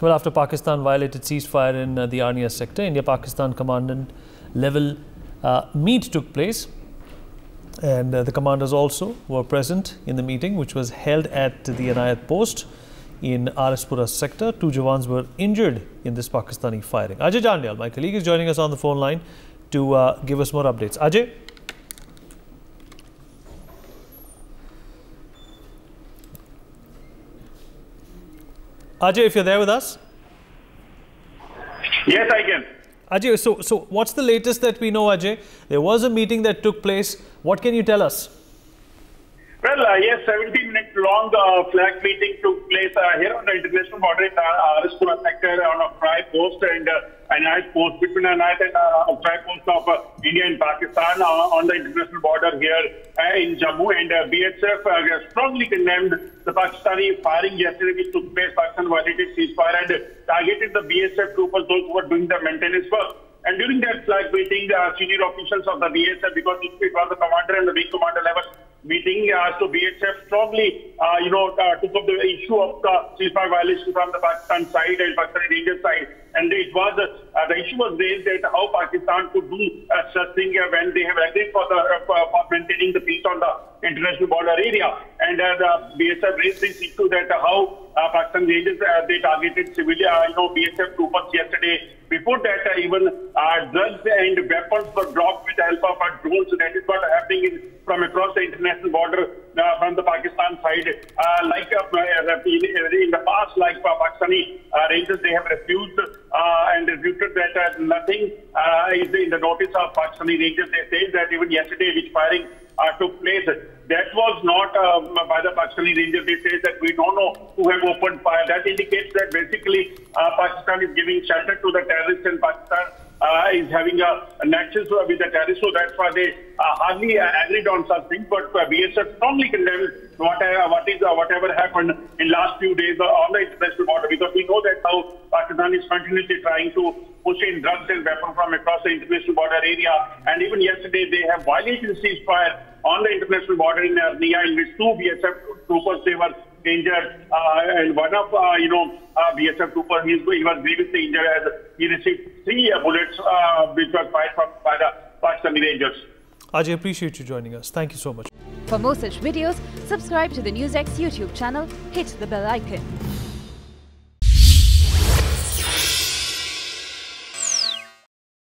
Well, after Pakistan violated ceasefire in uh, the Arnia sector, India-Pakistan commandant level uh, meet took place. And uh, the commanders also were present in the meeting, which was held at the Anayat post in R.S. Pura sector. Two Jawans were injured in this Pakistani firing. Ajay Jandial, my colleague, is joining us on the phone line to uh, give us more updates. Ajay? Ajay, if you're there with us? Yes, I can. Ajay, so, so what's the latest that we know, Ajay? There was a meeting that took place. What can you tell us? Well, uh, yes, 17 minute long uh, flag meeting took place uh, here on the international border in uh, sector on a fry post and uh, an post between a night and uh, a fry post of uh, India and Pakistan uh, on the international border here uh, in Jammu. And uh, strongly condemned the Pakistani firing yesterday which took place. Pakistan violated ceasefire and targeted the BSF troopers, those who were doing the maintenance work. And during that flag meeting, uh, senior officials of the BSF, because it, was the commander and the wing commander level meeting, uh, so BSF strongly, uh, you know, uh, took up the issue of the ceasefire violation from the Pakistan side and Pakistani Rangers side. And it was uh, the issue was raised that how Pakistan could do uh, such thing uh, when they have agreed for the uh, for maintaining the peace on the international border area. And uh, the BSF raised this issue that how uh, Pakistan Rangers uh, they targeted civilian, uh, you know, BSF troopers yesterday. Before that, uh, even uh, drugs and weapons were dropped with the help of drones. That is what happening in, from across the international border uh, from the Pakistan side. Uh, like uh, in, in the past, like uh, Pakistani Rangers, they have refused and refuted that nothing is in the notice of Pakistani Rangers. They say that even yesterday, which firing took place, that was not um, by the Pakistani Rangers. They say that we don't know who have opened fire. That indicates that basically uh, Pakistan is giving shelter to the terrorists and Pakistan uh, is having a, a nexus with the terrorists. So that's why they uh, hardly uh, agreed on such things. But uh, BSF strongly condemned whatever, what is, uh, whatever happened in last few days uh, on the international border because we know that how Pakistan is continuously trying to push in drugs and weapons from across the international border area. And even yesterday, they have violated ceasefire on the international border in Arnia, in which two BSF troopers they were injured, uh, and one of uh, you know uh, BSF trooper he, he was grievously injured as he received three uh, bullets uh, which were fired from, by the Pakistani Rangers. Ajay, appreciate you joining us. Thank you so much. For more such videos, subscribe to the NewsX YouTube channel, hit the bell icon.